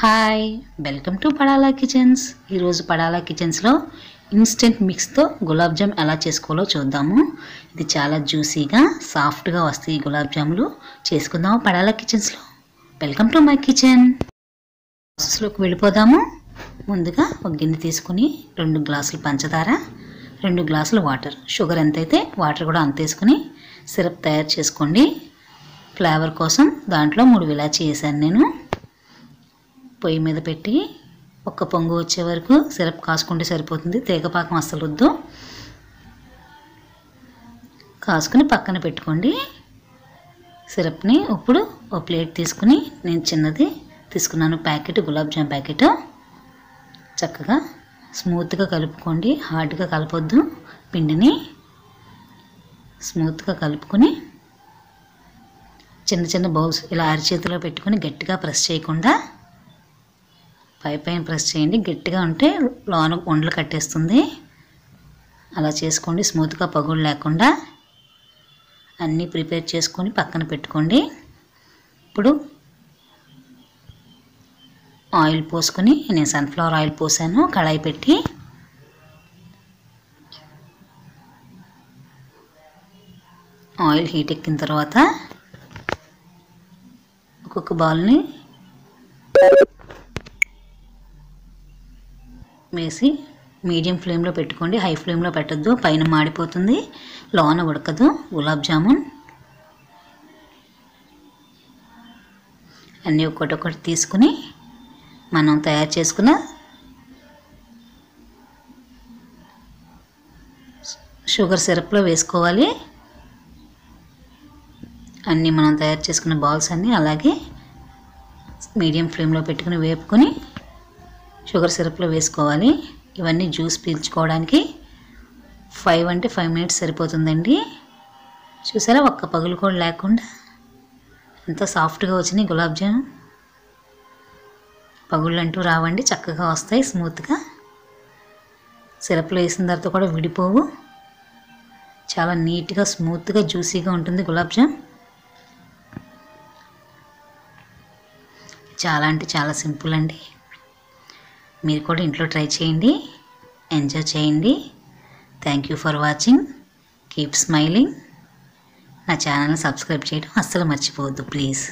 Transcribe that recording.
Hi welcome to Padala kitchens ఈరోజు పడాలా కిచెన్స్లో instant మిక్స్తో గులాబ్ జామ్ ఎలా చేసుకోవాలో చూద్దాము. ఇది చాలా జ్యూసీగా సాఫ్ట్గా వస్తాయి ఈ గులాబ్ జాములు. చేసుకుందాము పడాలా కిచెన్స్లో వెల్కమ్ టు మై కిచెన్ ప్రాసెస్లోకి వెళ్ళిపోదాము. ముందుగా ఒక గిన్నె తీసుకుని రెండు గ్లాసులు పంచదార రెండు గ్లాసులు వాటర్. షుగర్ ఎంతైతే వాటర్ కూడా అంత వేసుకుని సిరప్ తయారు చేసుకోండి. ఫ్లేవర్ కోసం దాంట్లో మూడు విలాచి వేసాను నేను. పొయ్యి మీద పెట్టి ఒక్క పొంగు వచ్చే వరకు సిరప్ కాసుకుంటే సరిపోతుంది. తీగపాకం అస్సలు వద్దు. కాసుకుని పక్కన పెట్టుకోండి. సిరప్ని ఇప్పుడు ఒక ప్లేట్ తీసుకుని నేను చిన్నది తీసుకున్నాను ప్యాకెట్ గులాబ్ జామ్ ప్యాకెట్. చక్కగా స్మూత్గా కలుపుకోండి. హార్డ్గా కలపొద్దు పిండిని. స్మూత్గా కలుపుకొని చిన్న చిన్న బౌల్స్ ఇలా అరిచేతిలో పెట్టుకొని గట్టిగా ప్రెస్ చేయకుండా పై పైన ప్రెస్ చేయండి. గట్టిగా ఉంటే లోన ఉండలు కట్టేస్తుంది. అలా చేసుకోండి. స్మూత్గా పగులు లేకుండా అన్నీ ప్రిపేర్ చేసుకొని పక్కన పెట్టుకోండి. ఇప్పుడు ఆయిల్ పోసుకొని నేను సన్ఫ్లవర్ ఆయిల్ పోసాను. కళాయి పెట్టి ఆయిల్ హీట్ ఎక్కిన తర్వాత ఒక్కొక్క బాల్ని వేసి మీడియం ఫ్లేమ్లో పెట్టుకోండి. హై ఫ్లేమ్లో పెట్టద్దు. పైన మాడిపోతుంది. లోన ఉడకదు. గులాబ్ జామున్. అన్నీ ఒకటొకటి తీసుకుని మనం తయారు చేసుకున్న షుగర్ సిరప్లో వేసుకోవాలి. అన్నీ మనం తయారు చేసుకున్న బాల్స్ అన్నీ అలాగే మీడియం ఫ్లేమ్లో పెట్టుకుని వేపుకొని షుగర్ సిరప్లో వేసుకోవాలి. ఇవన్నీ జ్యూస్ పీల్చుకోవడానికి ఫైవ్ అంటే ఫైవ్ మినిట్స్ సరిపోతుందండి. చూసారా ఒక్క పగులు కూడా లేకుండా ఎంత సాఫ్ట్గా వచ్చినాయి గులాబ్ జామ్ పగుళ్ళు అంటూ రావండి చక్కగా వస్తాయి స్మూత్గా. సిరప్లో వేసిన తర్వాత కూడా విడిపోవు. చాలా నీట్గా స్మూత్గా జ్యూసీగా ఉంటుంది గులాబ్ జామ్. చాలా అంటే చాలా సింపుల్ అండి. మీరు కూడా ఇంట్లో ట్రై చేయండి. ఎంజాయ్ చేయండి. Thank you for watching keep smiling నా ఛానల్ని సబ్స్క్రైబ్ చేయడం అస్సలు మర్చిపోవద్దు ప్లీజ్